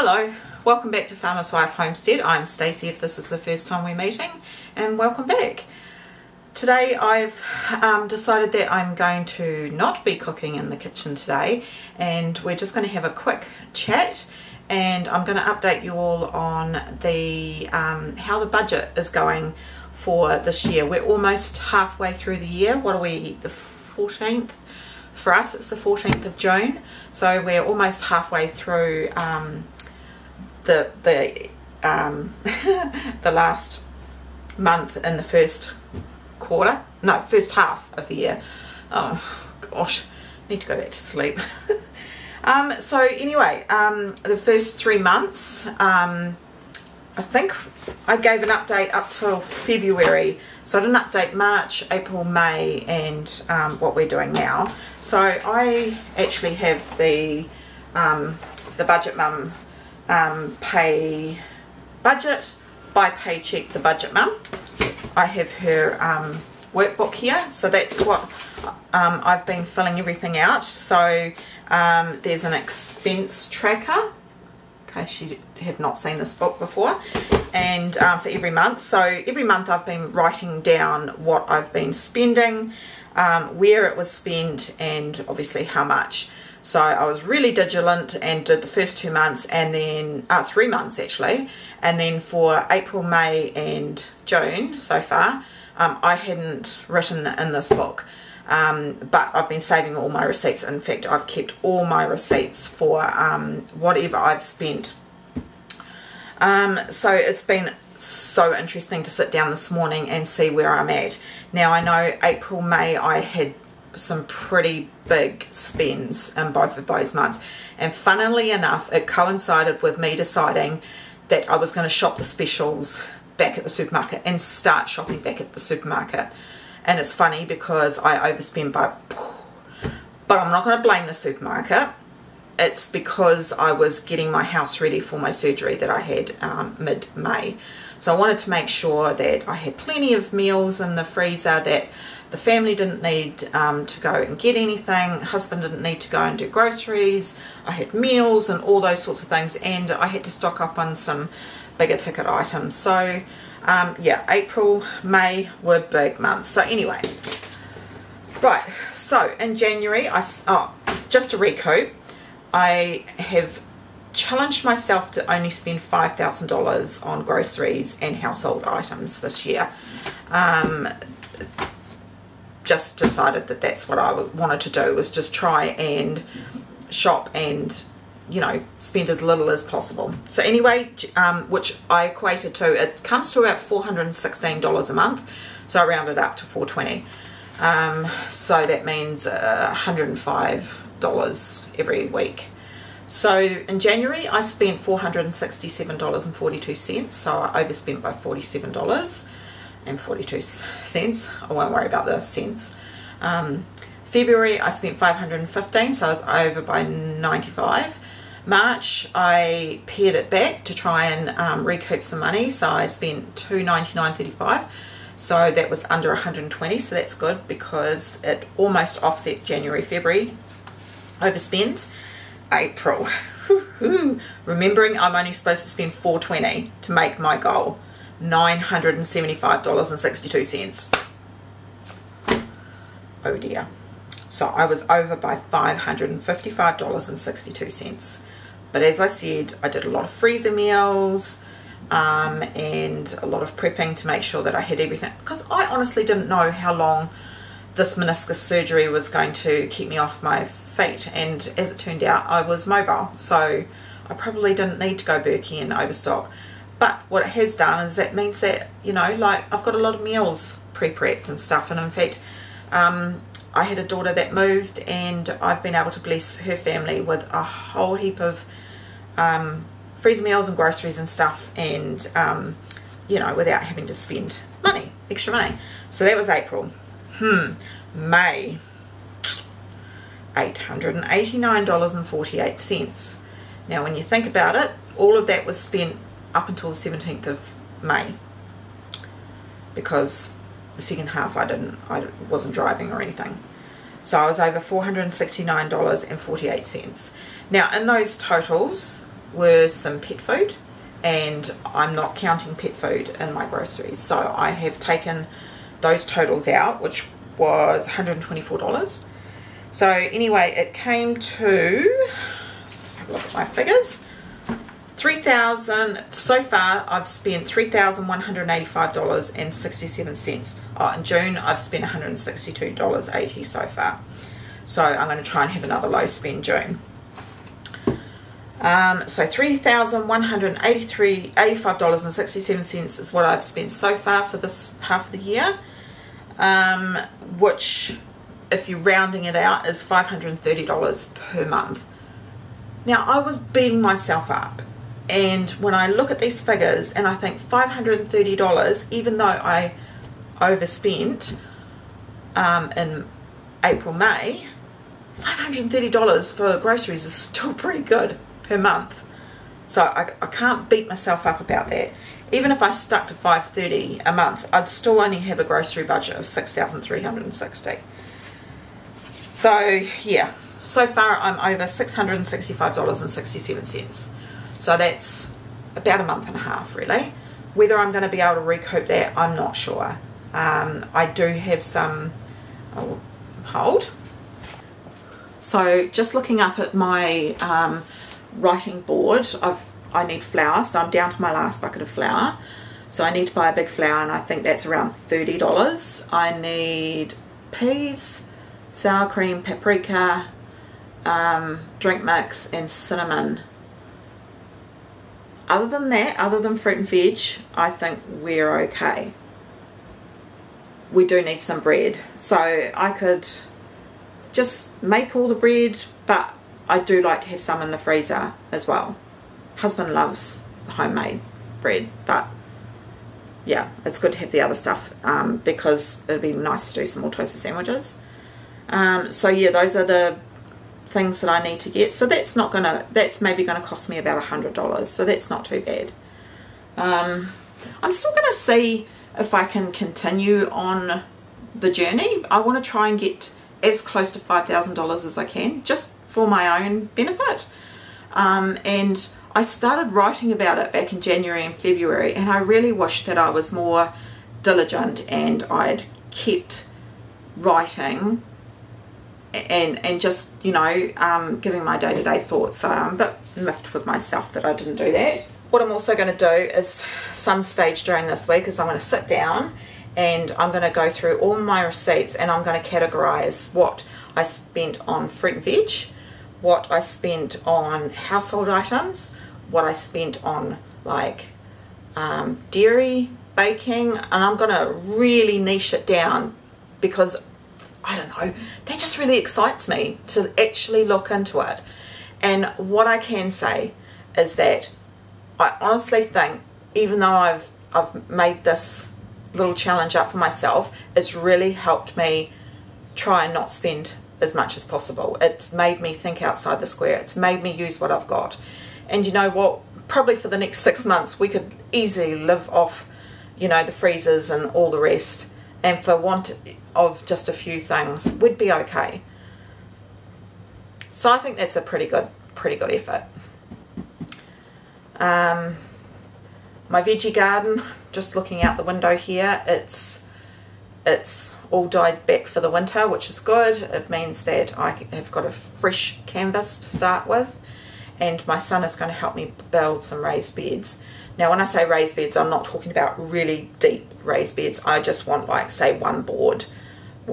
Hello, welcome back to Farmer's Wife Homestead. I'm Stacey if this is the first time we're meeting and welcome back. Today I've um, decided that I'm going to not be cooking in the kitchen today and we're just going to have a quick chat and I'm going to update you all on the um, how the budget is going for this year. We're almost halfway through the year. What are we, the 14th? For us it's the 14th of June so we're almost halfway through um, the the um, the last month in the first quarter no first half of the year. Oh gosh need to go back to sleep. Um, so anyway um, the first three months um, I think I gave an update up till February. So I did an update March April May and um, what we're doing now. So I actually have the um, the budget mum um, pay budget by paycheck the budget mum. I have her um, workbook here so that's what um, I've been filling everything out. So um, there's an expense tracker in case you have not seen this book before and um, for every month. So every month I've been writing down what I've been spending um, where it was spent and obviously how much so I was really vigilant and did the first two months and then, uh, three months actually, and then for April, May and June so far, um, I hadn't written in this book. Um, but I've been saving all my receipts. In fact, I've kept all my receipts for um, whatever I've spent. Um, so it's been so interesting to sit down this morning and see where I'm at. Now I know April, May I had some pretty big spends in both of those months. And funnily enough, it coincided with me deciding that I was going to shop the specials back at the supermarket and start shopping back at the supermarket. And it's funny because I overspend by... But I'm not going to blame the supermarket. It's because I was getting my house ready for my surgery that I had um, mid-May. So I wanted to make sure that I had plenty of meals in the freezer that the family didn't need um, to go and get anything. Husband didn't need to go and do groceries. I had meals and all those sorts of things. And I had to stock up on some bigger ticket items. So um, yeah, April, May were big months. So anyway, right. So in January, I oh, just to recoup, I have challenged myself to only spend $5,000 on groceries and household items this year. Um, just decided that that's what I wanted to do was just try and shop and you know spend as little as possible so anyway um, which I equated to it comes to about $416 a month so I rounded up to 420 um, so that means uh, $105 every week so in January I spent $467.42 so I overspent by $47 and 42 cents. I won't worry about the cents. Um, February I spent 515 so I was over by 95. March I pared it back to try and um, recoup some money so I spent 299.35 so that was under 120 so that's good because it almost offset January February overspends April remembering I'm only supposed to spend 420 to make my goal $975.62. Oh dear. So I was over by $555.62. But as I said, I did a lot of freezer meals um, and a lot of prepping to make sure that I had everything. Because I honestly didn't know how long this meniscus surgery was going to keep me off my feet. And as it turned out, I was mobile. So I probably didn't need to go Berkey and overstock. But what it has done is that means that, you know, like I've got a lot of meals pre-prepped and stuff. And in fact, um, I had a daughter that moved and I've been able to bless her family with a whole heap of um, freezer meals and groceries and stuff and, um, you know, without having to spend money, extra money. So that was April. Hmm. May. $889.48. Now, when you think about it, all of that was spent up until the 17th of May because the second half I didn't I wasn't driving or anything so I was over $469.48 now in those totals were some pet food and I'm not counting pet food in my groceries. So I have taken those totals out, which was $124. So anyway, it came to, look at my figures. 3000 so far I've spent $3,185.67 oh, in June I've spent $162.80 so far. So I'm going to try and have another low spend June. Um, so $3,185.67 is what I've spent so far for this half of the year um, which if you're rounding it out is $530 per month now I was beating myself up and when I look at these figures and I think $530, even though I overspent um, in April, May, $530 for groceries is still pretty good per month. So I, I can't beat myself up about that. Even if I stuck to 530 a month, I'd still only have a grocery budget of 6,360. So yeah, so far I'm over $665.67. So that's about a month and a half really. Whether I'm going to be able to recoup that, I'm not sure. Um, I do have some, oh, hold. So just looking up at my um, writing board, I've, I need flour, so I'm down to my last bucket of flour. So I need to buy a big flour and I think that's around $30. I need peas, sour cream, paprika, um, drink mix and cinnamon other than that, other than fruit and veg, I think we're okay. We do need some bread. So I could just make all the bread, but I do like to have some in the freezer as well. Husband loves homemade bread, but yeah, it's good to have the other stuff um, because it'd be nice to do some more toasted sandwiches. Um, so yeah, those are the things that I need to get. So that's not gonna, that's maybe gonna cost me about a hundred dollars. So that's not too bad. Um, I'm still gonna see if I can continue on the journey. I want to try and get as close to $5,000 as I can, just for my own benefit. Um, and I started writing about it back in January and February, and I really wish that I was more diligent and I'd kept writing and and just you know um, giving my day-to-day thoughts so I'm a bit miffed with myself that I didn't do that. What I'm also going to do is some stage during this week is I'm going to sit down and I'm going to go through all my receipts and I'm going to categorize what I spent on fruit and veg what I spent on household items what I spent on like um, dairy baking and I'm going to really niche it down because I don't know, that just really excites me to actually look into it. And what I can say is that I honestly think, even though I've I've made this little challenge up for myself, it's really helped me try and not spend as much as possible. It's made me think outside the square. It's made me use what I've got. And you know what? Probably for the next six months, we could easily live off, you know, the freezers and all the rest. And for want of just a few things, we'd be okay. So I think that's a pretty good, pretty good effort. Um, my veggie garden, just looking out the window here, it's it's all died back for the winter, which is good. It means that I have got a fresh canvas to start with, and my son is going to help me build some raised beds. Now, when I say raised beds, I'm not talking about really deep raised beds. I just want, like, say, one board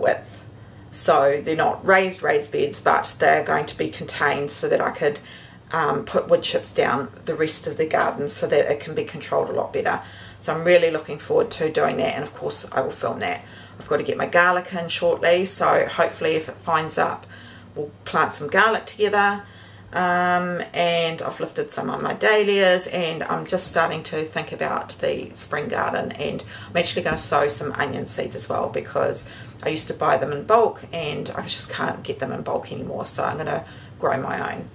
width. So they're not raised raised beds, but they're going to be contained so that I could um, put wood chips down the rest of the garden so that it can be controlled a lot better. So I'm really looking forward to doing that and of course I will film that. I've got to get my garlic in shortly so hopefully if it finds up we'll plant some garlic together um, and I've lifted some of my dahlias and I'm just starting to think about the spring garden and I'm actually going to sow some onion seeds as well because I used to buy them in bulk and I just can't get them in bulk anymore so I'm going to grow my own.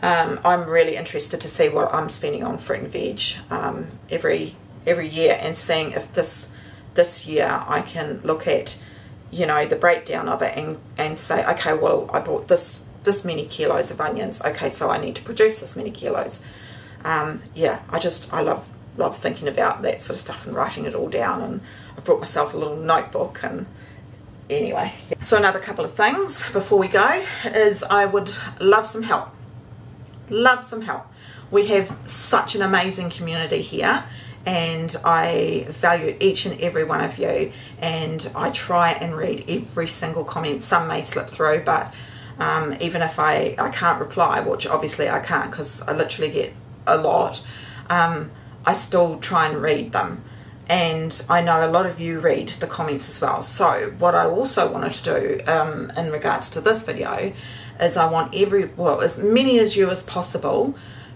Um, I'm really interested to see what I'm spending on fruit and veg um, every every year and seeing if this this year I can look at you know the breakdown of it and and say okay well I bought this this many kilos of onions. Okay, so I need to produce this many kilos. Um, yeah, I just, I love, love thinking about that sort of stuff and writing it all down. And I've brought myself a little notebook and anyway. So another couple of things before we go is I would love some help. Love some help. We have such an amazing community here and I value each and every one of you and I try and read every single comment. Some may slip through but um, even if I, I can't reply, which obviously I can't because I literally get a lot, um, I still try and read them. And I know a lot of you read the comments as well. So what I also wanted to do um, in regards to this video is I want every, well, as many as you as possible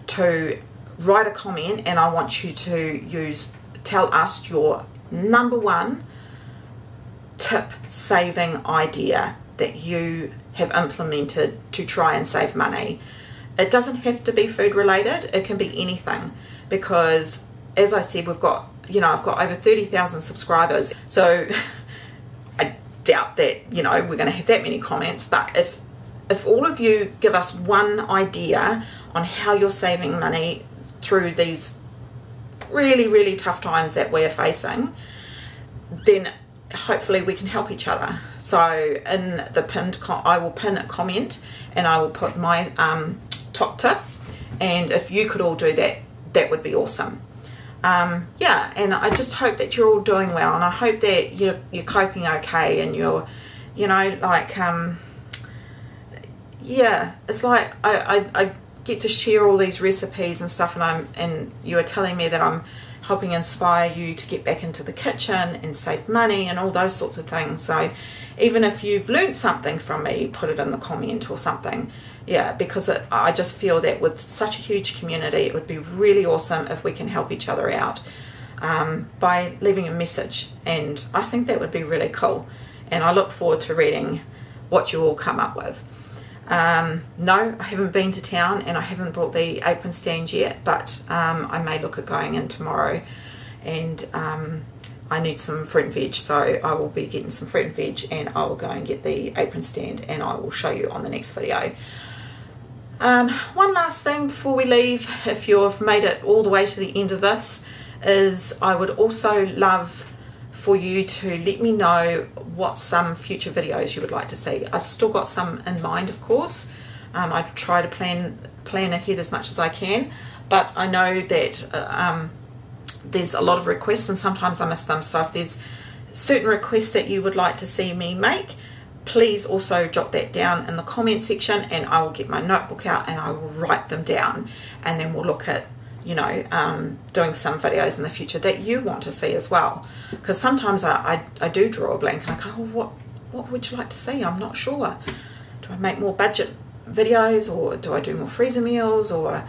to write a comment and I want you to use, tell us your number one tip saving idea that you have implemented to try and save money. It doesn't have to be food related, it can be anything because as I said, we've got, you know, I've got over 30,000 subscribers. So I doubt that, you know, we're going to have that many comments, but if if all of you give us one idea on how you're saving money through these really, really tough times that we're facing, then hopefully we can help each other. So in the pinned, I will pin a comment and I will put my um, top tip. And if you could all do that, that would be awesome. Um, yeah, and I just hope that you're all doing well, and I hope that you're you're coping okay, and you're, you know, like um, yeah, it's like I, I, I get to share all these recipes and stuff and I'm and you are telling me that I'm helping inspire you to get back into the kitchen and save money and all those sorts of things so even if you've learned something from me put it in the comment or something. Yeah because it, I just feel that with such a huge community it would be really awesome if we can help each other out um, by leaving a message. And I think that would be really cool. And I look forward to reading what you all come up with. Um, no, I haven't been to town and I haven't brought the apron stand yet, but um, I may look at going in tomorrow. And um, I need some fruit and veg, so I will be getting some fruit and veg and I will go and get the apron stand and I will show you on the next video. Um, one last thing before we leave, if you've made it all the way to the end of this, is I would also love for you to let me know what some future videos you would like to see. I've still got some in mind, of course. Um, I try to plan plan ahead as much as I can, but I know that uh, um, there's a lot of requests and sometimes I miss them. So if there's certain requests that you would like to see me make, please also jot that down in the comment section and I will get my notebook out and I will write them down and then we'll look at you know, um, doing some videos in the future that you want to see as well. Because sometimes I, I, I, do draw a blank and I go, oh, what, what would you like to see? I'm not sure. Do I make more budget videos or do I do more freezer meals or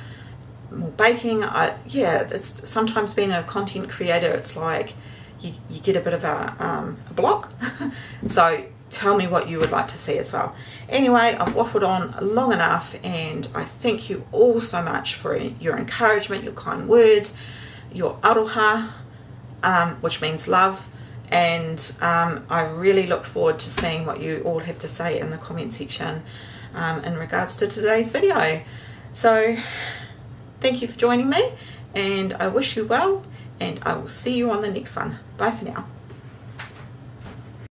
baking? I, yeah, it's sometimes being a content creator, it's like you, you get a bit of a, um, a block. so tell me what you would like to see as well. Anyway, I've waffled on long enough and I thank you all so much for your encouragement, your kind words, your aroha, um, which means love, and um, I really look forward to seeing what you all have to say in the comment section um, in regards to today's video. So thank you for joining me and I wish you well and I will see you on the next one. Bye for now.